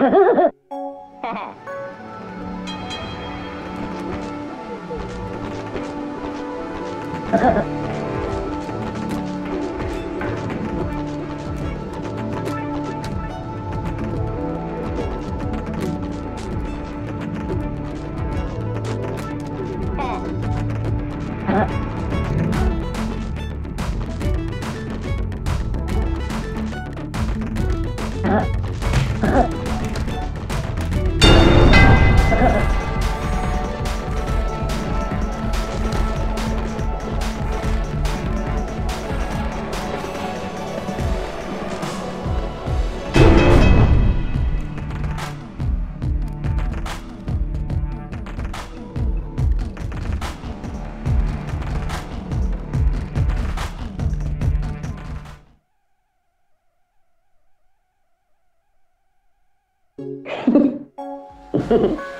Uh-huh. 嗯 嗯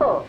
哦。